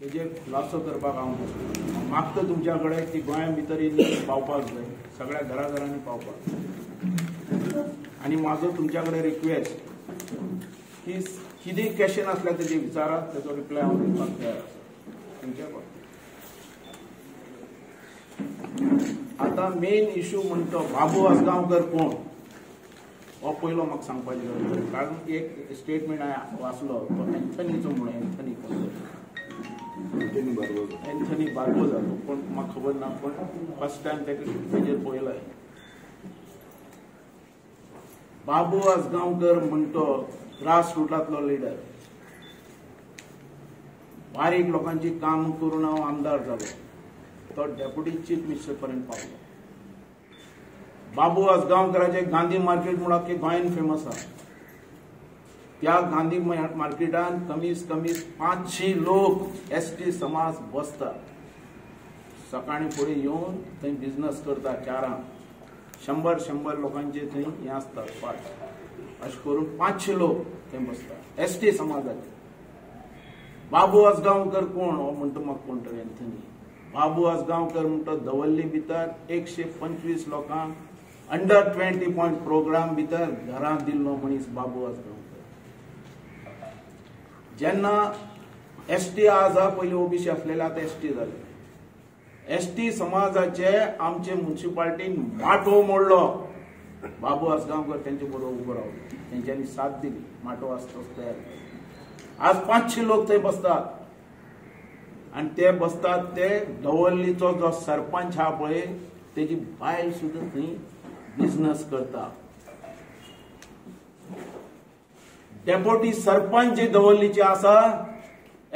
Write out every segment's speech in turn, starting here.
तेजेर खुलासो करपाक हांव मागता तुमच्या कडेन ती गोंया भितर पावपाक जाय. सगळ्या घरा घरांनी पावपाक आनी म्हाजो तुमच्या कडेन रिक्वेस्ट की कितें क्वेश्चन आसल्यार तेजे विचारात तेजो रिप्लाय हांव दिवपाक तयार आसा. तुमच्या आता मेन इश्यू म्हणतो बाबू आसगांवकर कोण? हो पयलो म्हाका सांगपाची गरज कारण एक स्टेटमेंट हांवें वाचलो तो एन्थनीचो म्हणून एन्थनी कोण? एंथनी बार्बोजा जालो पण म्हाका खबर ना पण फर्स्ट टायम तेका तेजेर पळयलंय बाबू आसगांवकर म्हणतो ग्रास रुटांतलो लिडर बारीक लोकांची काम करून हांव आमदार जालो तो डेप्युटी चीफ मिनिस्टर पर्यंत पावलो बाबू आजगांवकराचे गांधी मार्केट म्हणून आख्खे गोंयान फेमस आसा त्या गांधी मार्केटान कमीत कमी पांचशी लोक एस टी समाज बसता सकाळी फुडें येवन थंय बिझनस करता चारांक शंबर शंबर लोकांचे थंय हें आसता पाट अशें करून पांचशे लोक थंय बसता एस टी समाजाचे बाबू आसगांवकर कोण? हो म्हणटा म्हाका कोण तर एंथनी बाबू आसगांवकर म्हणटा दवल्ली भितर एकशे पंचवीस लोकांक अंडर ट्वेंटी पॉयंट प्रोग्राम भितर घरांत दिल्लो मनीस बाबू आसगांवकर. जेन्ना एस टी आज हा पयलीं ओबीसी असलेले आतां एस टी जाले एस टी समाजाचे आमचे म्युन्सिपाल्टीन माटो मोडलो. बाबू आसगांवकर तेंचे बरोबर उबो रावलो तेंच्यांनी साथ दिली. माटो आसतोच तयार केलो. आज पाचशे लोक थंय बसतात. आणि ते बसतात ते दवल्लीचो जो सरपंच हा पळय तेजी बायल सुद्दां थंय बिझनस करता. डेप्युटी सरपंच जी दवरलीची आसा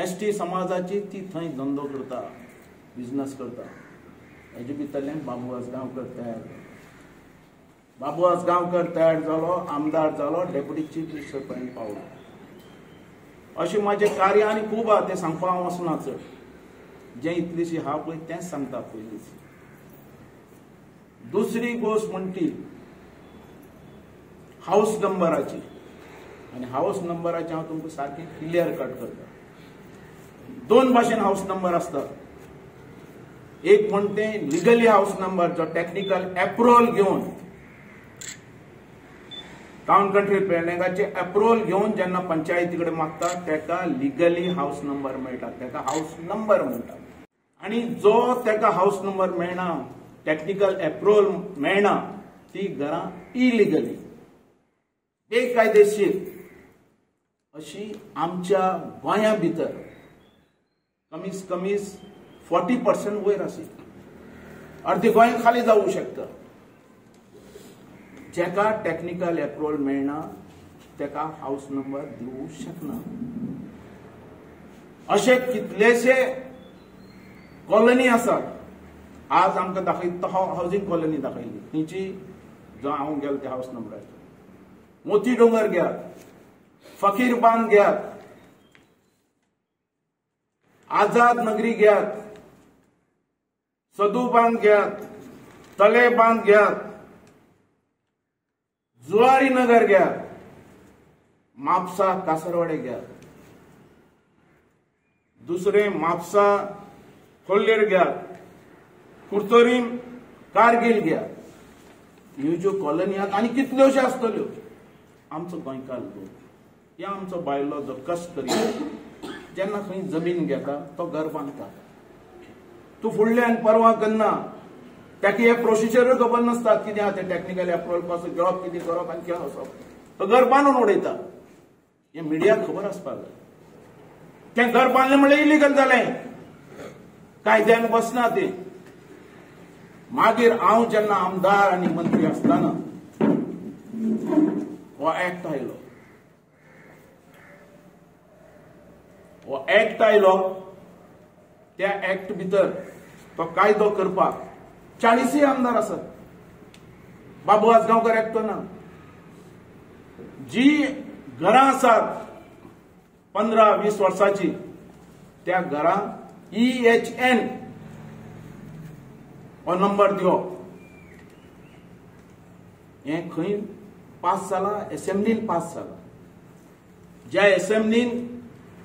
एस टी समाजाची ती थंय धंदो करता बिझनेस करता. हेजे भितरल्यान बाबू आसगांवकर तयार बाबू आसगांवकर तयार जालो आमदार जालो डेप्युटी चीफ मिनिस्टर पर्यंत पावलो. अशें म्हाजें कार्य आनी खूब आहा तें सांगपाक हांव वचना चड जें इतलीशी हा पळय तेंच सांगता पयलींच दुसरी गोश्ट म्हणटी हाऊस नंबराची. आनी हाऊस नंबराचे हांव तुमकां सारखे क्लियर कट करता. दोन भाशेन हाऊस नंबर आसतात एक म्हणटे लिगली हाऊस नंबर जो टेक्निकल एप्रुवल घेवन टाउन कंट्री प्लॅनिंगाचे अप्रुवल घेवन जेन्ना पंचायती कडेन मागता तेका लिगली हाऊस नंबर मेळटा तेका हाऊस नंबर म्हणटात आनी जो तेका हाऊस नंबर मेळना टेक्निकल अप्रुवल मेळना ती घरां इलिगली बेकायदेशीर. अशी आमच्या गोंया भितर कमीत कमी फोर्टी पर्सेंट वयर आसली अर्दी गोंय खाली जावूं शकता. जेका टेक्निकल एप्रुवल मेळना तेका हाऊस नंबर दिवू शकना असे कितलेशे कॉलनी आसात आज आमकां दाखयता तो हावजींग कॉलनी दाखयली तिची जो हांव गेलो त्या हाऊस नंबराचेर मोती डोंगर घेयात फकीर बांध घेयात. आझाद नगरी घेयात. सदू बांद घेयात. तले बांध घेयात. जुळारी नगर घ्या म्हापसा कासरवाडे घ्या दुसरे म्हापसा खोल्लेर घ्या कुर्तोरीम कारगिल घ्या. ह्यो ज्यो कॉलनी आहात आनी कितल्योश्यो आसतल्यो आमचो गोंयकार लोक. या आमचो बायलो जो कश्टकरी जेन्ना खंय जमीन घेता तो घर बांदता तूं फुडल्यान परवां करना ताका हे प्रोसिजरूय खबर नासता कितें आहा तें टॅक्निकल अप्रुवलपासून घेवप कितें करप आनी कितें वचप तो घर बांदून उडयता हे मिडियाक खबर आसपाक जाय तें घर बांदलें म्हणल्यार इलिगल जालें कायद्यान बसना तें. मागीर हांव जेन्ना आमदार आनी मंत्री आसतना हो एक्ट आयलो हो एक्ट आयलो त्या एक्ट भितर तो कायदो करपाक चाळीसूय आमदार आसात बाबू आसगांवकर एकटो ना. जी घरां आसात पंदरा वीस वर्साची त्या घरांक ई एच एन हो नंबर दिवप हें खंय पास जाला एसेंब्लीन पास जाला ज्या एसेंब्लीन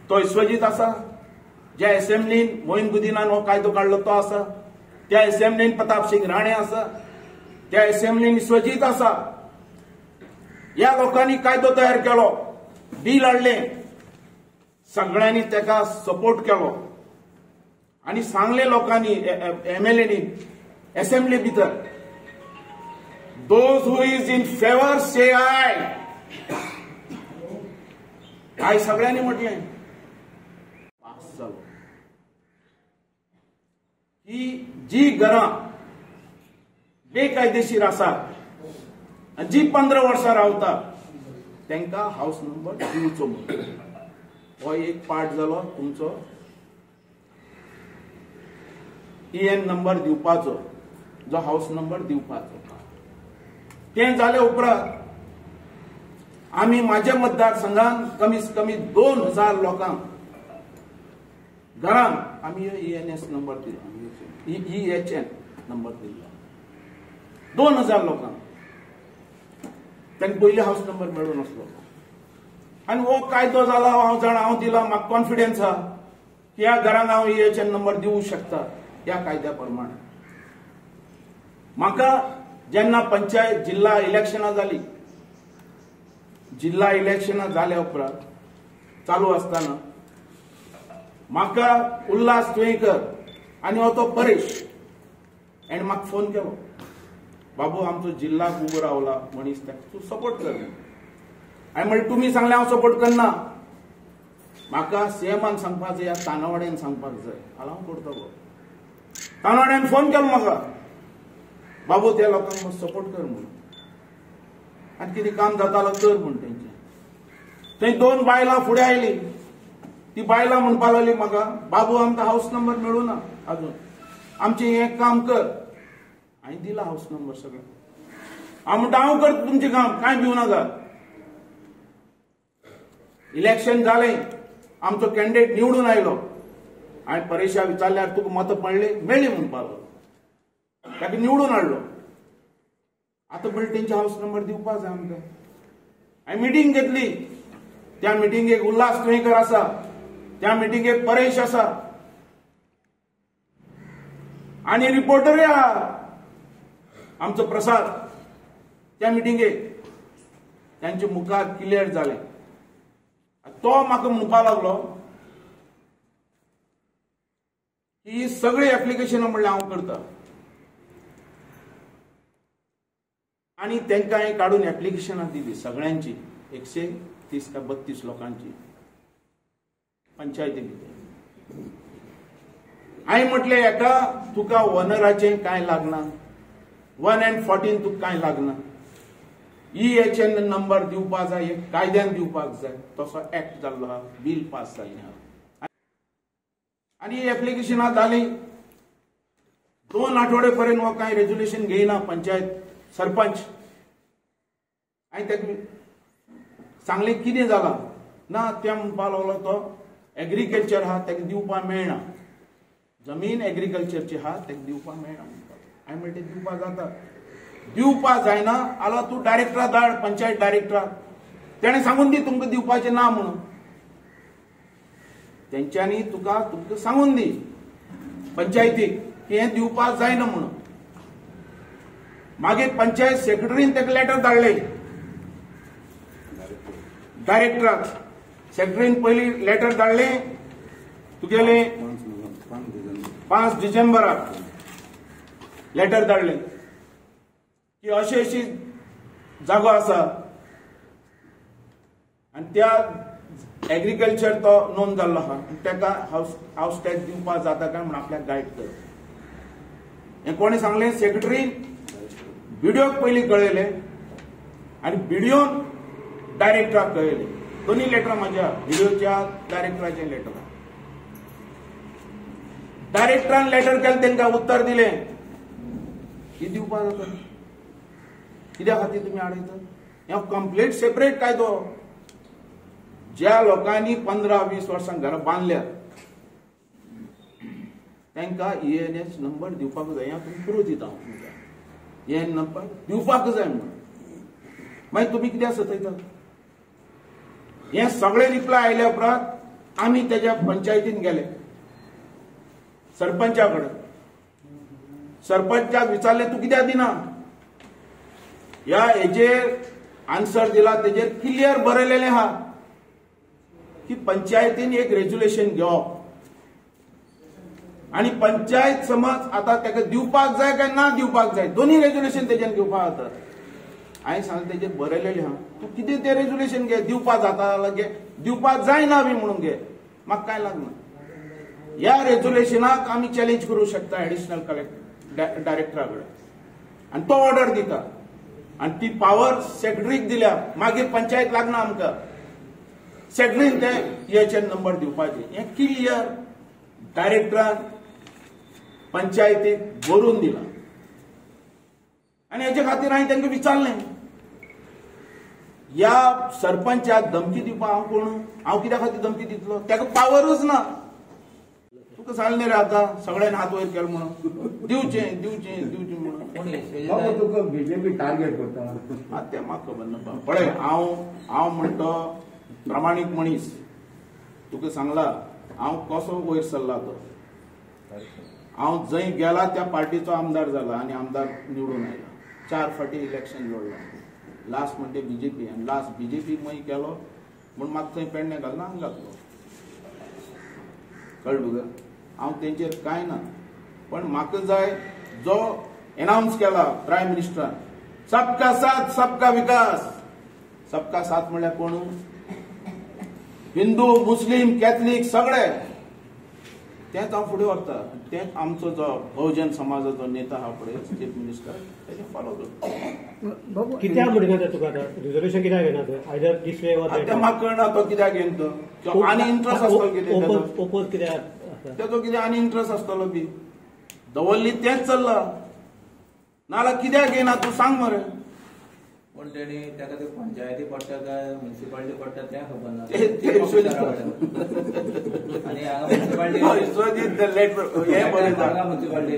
तो इस्वजीत आसा ज्या असेंब्लीन मोईनगुदिनान हो कायदो काडलो तो आसा त्या असेंब्लीन प्रताप सिंग राणे आसा त्या असेंब्लीन इस्वजीत आसा. ह्या लोकांनी कायदो तयार केलो बिल हाडलें सगळ्यांनी ताका सपोर्ट केलो. आनी सांगले लोकांनी एमएलएनी असेंब्ली भितर those who is in favour say aye aye सगळ्यांनी म्हटलें पास जालो ही जी घरां बेकायदेशीर आसा जी पंदरा वर्सां रावतात तांकां हाऊस नंबर दिवचो म्हणून हो एक पार्ट जालो तुमचो ईएन नंबर दिवपाचो जो हाऊस नंबर दिवपाचो. तें जाले उपरांत आमी म्हाज्या मतदारसंघात कमीत कमी दोन हजार लोकांक घरांत आमी ईएनएस नंबर दिलो. ईएचएन नंबर दिल्लो दोन हजार लोकांक तांकां पयलीं हाऊस नंबर मेळूं नासलो आनी हो कायदो जाला हांव जाणा हांव दिला म्हाका कॉन्फिडन्स आहा की ह्या घरांक हांव ईएचएन नंबर दिवंक शकता ह्या कायद्या प्रमाणे म्हाका जेन्ना पंचायत जिल्हा इलेक्शनां जाली जिल्हा इलेक्शनां जाल्या उपरांत चालू आसतना म्हाका उल्हास तुयेकर आनी हो तो परेश. हेणें म्हाका फोन केलो. बाबू आमचो जिल्ला उबो रावला मनीस ताका तूं सपोर्ट कर. हांवें म्हणलें तुमी सांगलें हांव सपोर्ट करना म्हाका सीएमान सांगपाक जाय या तानावाड्यान सांगपाक जाय जाल्यार हांव करतलो तानावाड्यान फोन केलो म्हाका बाबू त्या लोकांक सपोर्ट कर म्हणून आनी कितें काम जातालो कर म्हूण तेंचे थंय दोन बायलां फुडें आयलीं. ती बायलां म्हणपा लागली म्हाका बाबू आमकां हाऊस नंबर मेळूं ना? अजून. आमचें हें काम कर. हांवें दिला हाऊस नंबर सगळें. हांव म्हणटा हांव करता तुमचें काम. कांय भिवू नाका. इलेक्शन जालें आमचो कॅन्डिडेट निवडून आयलो हांवें परेशा विचारल्यार तुका मतां पडली. मेळ्ळी म्हणपाक लागलो ताका निवडून हाडलो आतां बुलेटिनचे तेंचे हाऊस नंबर दिवपा जाय आमकां हांवें मिटींग घेतली. त्या मिटींगेक उल्हास तुयेकर आसा त्या मिटिंगेक परेश आसा आनी रिपोर्टरूय आहा आमचो प्रसाद. त्या मिटिंगेक त्यांचे मुखार क्लियर जालें तो म्हाका म्हणपाक लागलो ही सगळी एप्लिकेशनां म्हणल्यार हांव करता. आनी त्यांना हांवें काडून एप्लिकेशनां दिली सगळ्यांची. एकशे तीस का बत्तीस लोकांची. पंचायतीमध्ये भितर हांवें म्हटलें हेका तुका वनराचें कांय लागना वन एंड फोर्टीन तुका कांय लागना ई एच एन नंबर दिवपाक जाय एक कायद्यान दिवपाक जाय. तसो एक्ट जाल्लो आहा बील पास जाल्लें आहा आनी एप्लिकेशनां जाली दोन आठवडे पर्यंत हो कांय रेजुल्युशन घेयना पंचायत सरपंच. हांवें ताका सांगलें कितें जालां ना तें म्हणपाक लागलो तो एग्रीकल्चर हा तेका दिवपाक मेळना जमीन एग्रीकल्चरची आहा ताका दिवपाक मेळना हांवें म्हणलें तें दिवपाक जाता दिवपाक जायना आलो तूं डायरेक्टरा धाड पंचायत डायरेक्टराक तेणें सांगून दी तुमकां दिवपाचें ना म्हणून. तेंच्यांनी तुका तुमकां सांगून दी. पंचायतीक की हें दिवपाक जायना म्हणून. मागीर पंचायत सेक्रेटरीन ताका लेटर धाडलें. डायरेक्टराक सेक्रेटरीन पयलीं लेटर धाडलें. तुगेलें पांच डिसेंबराक लेटर धाडलें. की अशी अशी जागो आसा. आनी त्या एग्रीकल्चर तो नोंद जाल्लो आहा ताका हाऊस हाऊस टॅक्स दिवपाक जाता काय म्हण आपल्याक गायड कर हें कोणी सांगलें? सेक्रेटरीन बिडिओक पयलीं कळयलें. आनी व्हिडिओन डायरेक्टराक कळयलें. दोन्ही लेटरां माझ्या व्हिडिओच्या डायरेक्टराचे लेटर डायरेक्टरान लेटर केलें त्यांना उत्तर दिलें. की दिवपाक जाता कित्या खातीर तुमी आडयतात हें कंप्लीट सेपरेट कायदो ज्या लोकांनी पंदरा वीस वर्सां घरां बांदल्यात तांकां ईएनएस नंबर दिवपाक जाय हें तुमी प्रूफ दिता हांव तुमकां ईएन नंबर दिवपाक जाय म्हणून. मागीर तुमी कित्याक सतयतात हें सगळें रिप्लाय आयल्या उपरांत आमी तेज्या पंचायतीन गेले सरपंचा कडेन सरपंचाक विचारले तू कित्याक दिना ह्या हेजेर आन्सर दिला तेजेर क्लियर बरयलेलें आहा की पंचायतीन एक रेज्युलेशन घेवप आणि पंचायत समज आता ताका दिवपाक जाय काय ना दिवपाक जाय दोन्ही रेज्युलेशन तेच्यान घेवपाक जातात हांवें सांगलें तेजेर बरयलेलें आहा तूं कितें तें रेजुलेशन घे. दिवपा जाता जाल्यार घे. दिवपाक जायना बी म्हणून घे. म्हाका काय लागना ह्या रेजुलेशनाक आमी चॅलेंज करूं शकता एडिशनल कलेक्ट डायरेक्टरा कडेन आनी तो ऑर्डर दिता. आनी ती पावर सेक्रेटरीक दिल्या. मागीर पंचायत लागना आमकां. सेक्रेटरीन ते हेचे नंबर दिवपाचे हें क्लियर डायरेक्टरान पंचायतीक बरोवन दिला. आनी हेचे खातीर हांवें तांकां विचारलें ह्या सरपंचाक धमकी दिवपाक हांव कोण? हांव कित्या खातीर धमकी दितलो? ताका पावरूच ना. तुका सांगलें रे आतां सगळ्यांनी हात वयर केलो म्हणून. दिवचें दिवचें दिवचें म्हणून. तुका बीजेपी टार्गेट करता. ते म्हाका खबर ना पळय हांव हांव म्हणटो प्रामाणीक मनीस. तुका सांगला हांव कसो वयर सरला तो? हांव जंय गेला त्या पार्टीचो आमदार जाला आनी आमदार निवडून आयला चार फाटी इलेक्शन लढला. लास्ट म्हणटे बीजेपी आनी लास्ट बी जे पी मय केलो म्हूण म्हाका थंय पेडण्या घालना हांगा घातलो. कळ्ळें तुका हांव तेंचेर कांय ना पण म्हाका जाय जो एनावन्स केला प्रायम मिनिस्टरान सबका साथ सबका विकास. सबका साथ म्हळ्यार कोण? हिंदू मुस्लिम कॅथलीक सगळे. तेच हांव फुडें व्हरता तेच आमचो जो बहुजन समाजाचो नेता आहा पळय चीफ मिनिस्टर तेजे फॉलो करता. कित्याक म्हणटा ते तुका आतां रिजर्वेशन कित्याक घेना ते? आयदर दीस वे वा आतां म्हाका कळना तो कित्याक घेवन तो आनी इंट्रस्ट आसतलो कितें. ओपोज कित्याक? तेजो कितें आनी इंट्रस्ट आसतलो बी दवरली तेंच चल्ला. नाल्यार कित्याक घेयना तूं सांग मरे पण तेणी ताका ते पंचायती पडटा काय म्युन्सिपालिटी पडटा तें खबर ना ते- ते विश्वजीत आणि हांगा म्युन्सिपालिटी लेटर हे म्युन्सिपालिटी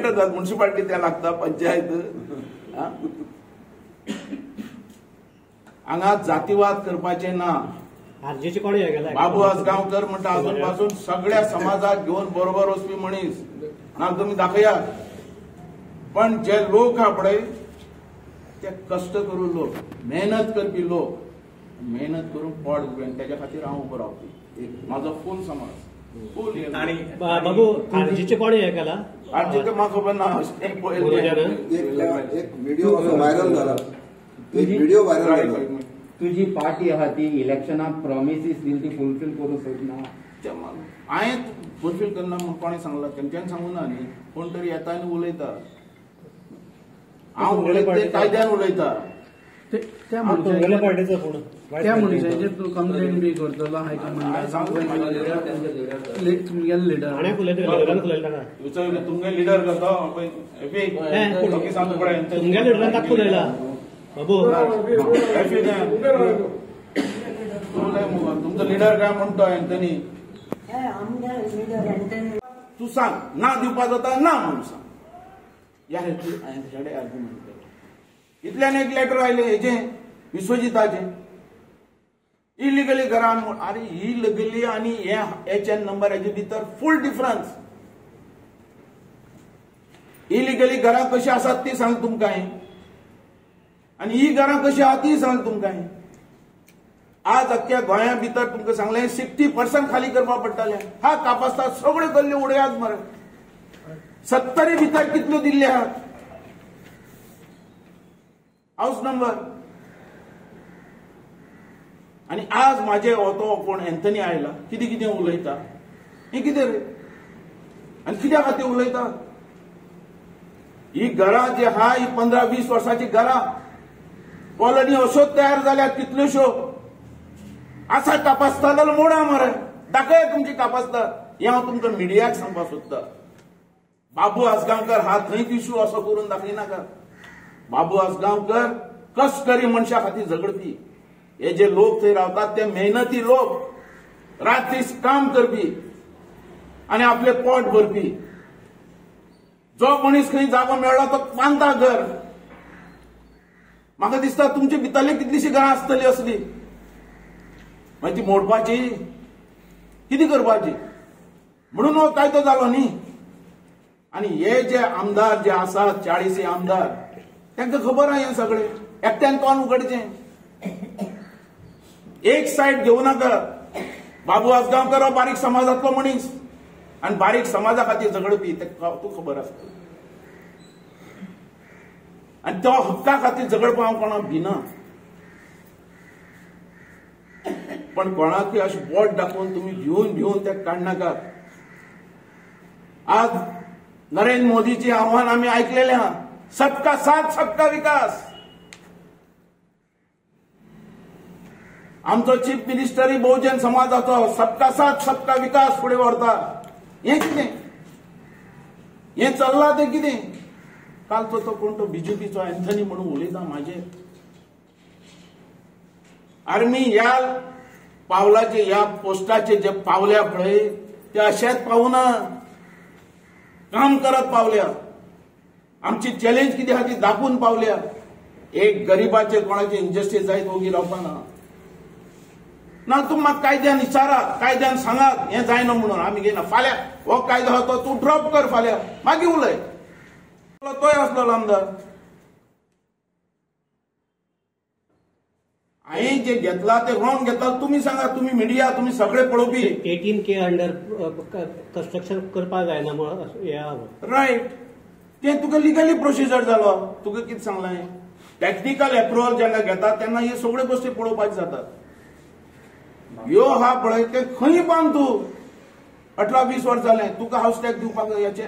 जाता म्युन्सिपाल्टी ते लागता पंचायत? हांगा जातीवाद करपाचे ना. आरजेची कोणी हे गेला बाबू आसगांवकर म्हणटा अजून पासून सगळ्या समाजाक घेऊन बरोबर वचपी मनीस ना तुम्ही दाखयात पण जे लोक हा पळय ते कष्ट करू लोक मेहनत करपी लोक मेहनत करून पोट भरून त्याच्या खातीर हांव उबो रावपी. एक म्हाजो फूल समाज. फूल आणि बा- बाबू आरजेची कोणी हे केला आजचे ते म्हाका खबर ना. एक पळयलें. एक एक व्हिडिओ असो व्हायरल झाला. एक व्हिडिओ व्हायरल Right, झाला. right, right. तुझी पार्टी आहा ती इलेक्शनाक प्रॉमिसीस दिली ती फुलफिल करू सोदना हांवें फुलफील करना म्हणून कोणें सांगला तेंच्यान सांगू ना न्ही कोण तरी येता आनी उलयता. हांव उलयता कायद्यान उलयता ते- त्या मनशाचे कंप्लेंट बी करतलो हायकमांडाक लिडर लिडर तुमगेलो तुमगे करता सांगू पडे तुमगेल्या लिडरान ताका उलयला बाबू. एफी तुमचो लिडर काय म्हणतो एंथनी तू सांग ना दिवपा जाता ना म्हणून सांग. या हेतू आर्ग्युमेंट इतल्यान एक लेटर आयलें हेजें विश्वजिताचें. इलिगली घरान म्हूण अरे इलिगली आनी हे एच एन नंबराचे भितर फूल डिफरन्स इलिगली घरां कशी आसात ती सांग तुमकां हांवें आनी ही घरां कशी आहात ती सांग तुमकां हांवें आज अख्ख्या गोंया भितर तुमकां सांगलें सिक्स्टी पर्संट खाली करपा पडटालें हा कापासता सगळ्यो गल्ल्यो उडयात मरे सत्तरी भितर कितल्यो दिल्ले आहात हाऊस नंबर. आनी आज म्हाजे हो कोण एंथनी आयला कितें कितें उलयता? हे कितें रे? आनी कित्या खातीर उलयता? ही घरां जी हा ही पंदरा वीस वर्सांची घरां कॉलनी अश्योच तयार जाल्यात कितल्योश्यो आसा तपासता जाल्यार मोडा मरे. दाखय तुमची तपासता हें हांव तुमकां मिडियाक सांगपाक सोदतां बाबू आसगांवकर हा थंयच इशू असो करून दाखयनाका बाबू आसगांवकर कश्टकरी मनशा खातीर झगडपी हे जे लोक थंय रावतात ते मेहनती लोक. रात्रीस काम करपी आनी आपले पोट भरपी. जो मनीस खंय जागो मेळ्ळो तो बांदता घर. म्हाका दिसता तुमचे भितरली कितलीशीं घरां आसतली असली. मागीर ती मोडपाची? किती करपाची? म्हणून हो कायदो जालो न्ही? आणि हे जे आमदार जे आसात चाळीसी आमदार तांकां खबर आहा हें सगळें. एकट्यान तोंड उगडचें एक सायड घेवं नाका. बाबू आसगांवकर हो बारीक समाजातलो मनीस आणि बारीक समाजा खातीर झगडपी ताका तूं खबर आसता आणि तो हक्का खातीर झगडपाक हांव कोणाक भिना. पण कोणाकय अशें बोट दाखोवन तुमी भिवून भिवून ते काडनाकात आज नरेंद्र मोदीचे आव्हान आम्ही ऐकलेले हा सबका साथ सबका विकास. आमचो चीफ मिनिस्टरय बहुजन समाजाचो सबका साथ सबका विकास फुडें व्हरता. हें कितें? हें चल्लां तें कितें? कालचो तो कोण तो बीजेपीचो एंथनी म्हणून उलयता म्हाजेर आर्मी ह्या पावलाचे ह्या पोस्टाचे जे पावल्या पळय ते अशेंच पावना काम करत पावल्या. आमची चॅलेंज किती आहा ती दाखवून पावल्या. एक गरीबाचे कोणाचे इंजस्टीस जायत ओगी रावपाना ना तूं म्हाका कायद्यान विचारा कायद्यान सांगात हें जायना म्हणून आमी घेयना फाल्यां. हो कायदो आहा तो तूं ड्रॉप कर फाल्यां. मागीर उलय तोय आसलो आमदार हांवें जे घेतला ते रॉंग घेतला तुमी सांगा तुमी मिडिया तुमी सगळे पळोवपी एटीन के अंडर कन्स्ट्रक्शन करपाक जायना म्हणून. रायट ते तुका लिगली प्रोसिजर जालो तुका कितें सांगलें टॅक्निकल अप्रुवल जेन्ना घेतात तेन्ना हे सगळ्यो गोश्टी पळोवपाच्यो जातात. ह्यो हा पळय ते खंय बांद तूं? अठरा वीस वर्स जालें तुका हाऊस टॅक्स दिवपाक हेचे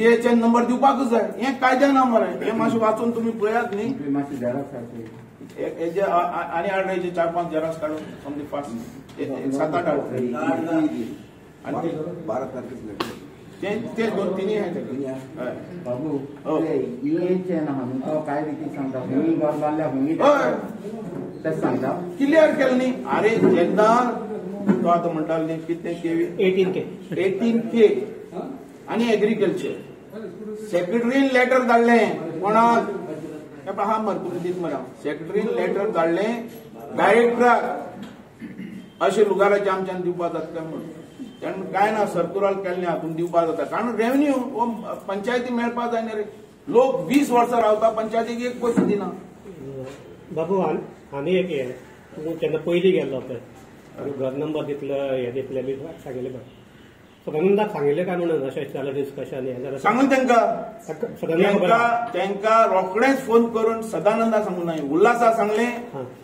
ईएचे नंबर दिवपाकच जाय. हें कायद्यान ना मरे हें मातशें वाचून तुमी पळयात न्ही तुमची मातशी झेरॉक्स सारखी हे- हेजे आ- आ- आनी हाडले चार पांच जेराक्स काडून समथींग फास्ट सात आठ आणि ते- बारा दोन तिन्ही आहेत. बाबू हो. ते ईएचे ना म्हणून तो काय रीती सांगता? घर बांदल्या. तेच सांगता? क्लियर केलं न्ही. अरे जेन्ना तो आतां म्हणटालो न्ही कितें केवी एटीन के. एटीन के. आणि एग्रीकल्चर सेक्रेटरीन लेटर धाडलें कोणाक हे पळय हा मर तुमी दीत मरे सेक्रेटरीन लेटर धाडलें डायरेक्टराक अशे लुगाराचे आमच्यान दिवपा जाता काय म्हणून. तेन्ना काय ना सर्कुलर केल्लें आहा तुमी दिवपा जाता कारण रेव्हन्यू हो पंचायती मेळपा जाय न्ही रे. लोक वीस वर्सां रावता पंचायतीक एक पयसो दिना. बाबू आन- एक हें तूं तेन्ना पयलीं गेल्लो पळय घर नंबर दितलो हें दितलें बी सांगिल्लें सदानंदाक सांगिल्लें काय म्हणून? अशें जालें डिस्कशन हें जाल्यार सांगून तांकां त्यांका रोखडेच फोन करून सदानंदा सांगून नाही उल्हासा सांगले.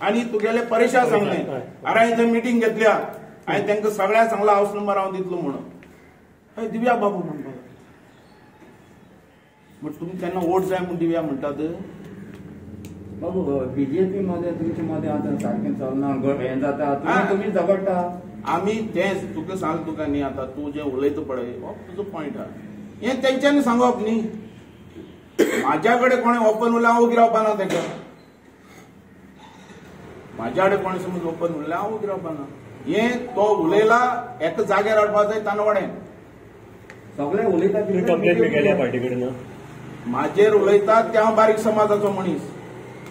आणि तुगेले परेशा सांगले. अरे हांवें थंय मिटींग घेतल्या. हांवें तांकां सगळ्या सांगला हाऊस नंबर हांव दितलो म्हणून. हय दिव्या बाबू म्हणपाक म्हण तुमी तेन्ना वोट जाय म्हूण दिव्या म्हणटात बाबू बीजेपी मध्ये तुमच्या मध्ये आता सारखें चलना हें जाता. तुम्ही तुम्ही झगडटा आमी तेंच तुका सांग तुका न्ही आतां तूं जें उलयता पळय हो तुजो पॉयंट आहा हें तेंच्यांनी सांगप न्ही. म्हाज्या कडेन कोणें ओपन उरलें हांव उगी रावपाना ताका. म्हाज्या कडेन कोणें समज ओपन उरलें हांव उगी रावपाना हें तो उलयला एका जाग्यार हाडपा जाय तानवाडें. सगळे उलयता म्हाजेर उलयतात. ते हांव बारीक समाजाचो मनीस.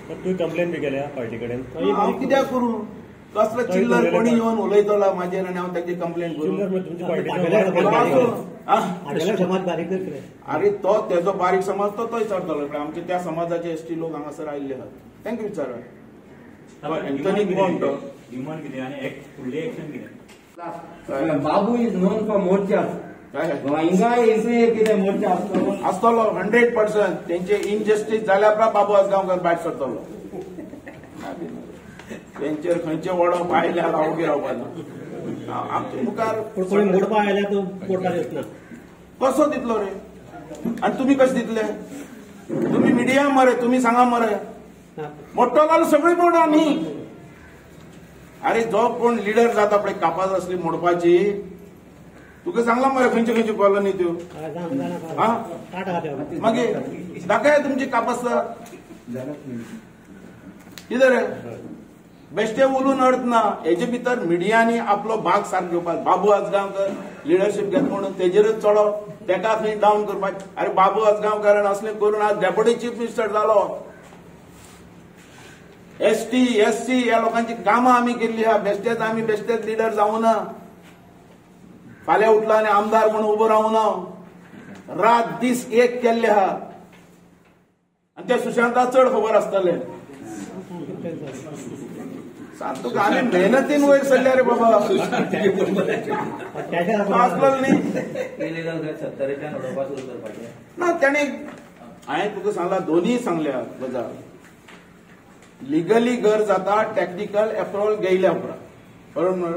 तुवें कंप्लेन बी केल्या पार्टी कडेन हांव कित्याक करूं? कसलो चिल्लर कोणी येवन उलयतलो म्हाजेर आनी हांव ताची कंप्लेन चिल्लर करूं मग तुमची पार्टीचो तो पार्टी आसूं. आं? आडलेलो समाज बारीक करतले अरे तो तेजो बारीक समाज तो थंय चडटलो पण आमचे त्या समाजाचे एसटी लोक हांगासर आयिल्ले आहात. तांकां विचारा. एंथनी कोण तो डिमांड कितें आनी एक फुडली एक्शन कितें Babu is known for morcha. हिंगा येसू कितें मोर्चा आसतो आसतलो हंड्रेड पर्संट तेंचे इनजस्टीस जाल्या उपरांत बाबू आसगांवकर भायर सरतलो तेंचेर खंयचे वडप आयल्यार हांव उबी रावपाना आमचे मुखार पूण कोणी मोडपा तो कसो दितलो रे? आनी तुमी कशे दितले? तुमी मिडिया मरे तुमी सांगा मरे. हा. मोठो जालो सगळी मोडा न्ही अरे जो कोण लिडर जाता पळय कापास असली मोडपाची तुका सांगला मरे खंयच्यो खंयच्यो कॉलनी त्यो. मागीर दाखय तुमची कापास कितें रे बेश्टे उलून अर्थ ना. हेजे भितर मिडियांनी आपलो भाग सारको घेवपाक बाबू आजगांवकर लिडरशीप घेता म्हणून तेजेरच चडप तेका खंय डावन करपाक अरे बाबू आजगांवकारान असलें करून आज डेप्युटी चीफ मिनिस्टर जालो एस टी एस सी ह्या लोकांची कामां आमी केल्ली आहा बेश्टेच आमी बेश्टेच लिडर जावं ना फाल्यां उठला आनी आमदार म्हणून उबो रावूं ना रात दीस एक केल्ले आहा आनी त्या सुशांता चड खबर आसतलें सांग तुका आमी मेहनतीन वयर सरल्या रे बाबा. न्ही. ना त्याने हांवें तुका सांगला दोन्ही सांगल्या गजाल लिगली घर जाता टॅक्निकल अप्रुवल घेयल्या उपरांत. बरोबर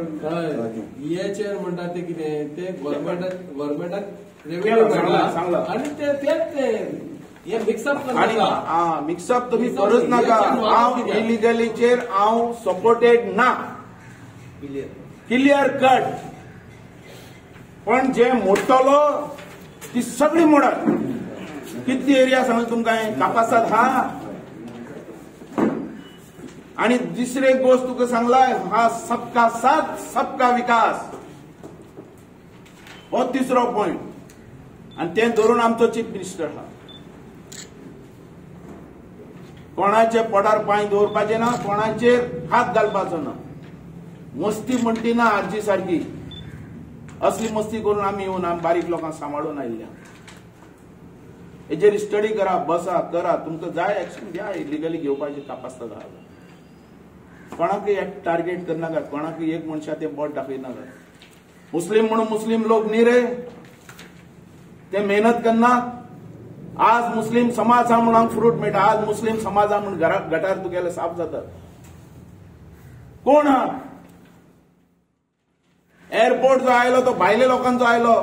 इएचआर म्हणटा ते कितें ते गव्हर्मेंटाक केलं, रेव्हेन्यू सांगला, ते तेच ते मिक्सअप आणि हा मिक्सअप तुम्ही करूच नाका. हांव? इलिगलीचेर हांव सपोर्टेड ना. क्लियर कट पण जे मोडटलो ती सगळी मोडत कितली एरिया सांगू तुमकां कापासात हा. आणि दुसरी गोष्ट तुका सांगला हा सबका साथ सबका विकास. हो तिसरो पॉइंट आणि ते धरून आमचो चीफ मिनिस्टर हा. कोणाचे पडार पांय दवरपाचे ना कोणाचेर हात घालपाचो ना. मस्ती म्हणटी ना आजी सारखी. असली मस्ती करून आमी येवन आमी बारीक लोकांक सांबाळून आयल्या हेजेर स्टडी करा बसा करा तुमकां जाय एक्शन घ्या लिगली घेवपाचे तपासता घाला एक टार्गेट करनाका कोणाक एक मनशा ते बोट दाखयनाका मुस्लीम म्हणून मुस्लीम लोक न्ही रे. ते मेहनत करनात आज मुस्लिम समाज म्हणून फ्रूट मेळटा आज मुस्लिम समाजा हा म्हणून घरा गटार तुगेले साफ जातात. कोण हा? एअरपोर्ट जो आयलो तो भायले लोकांचो आयलो.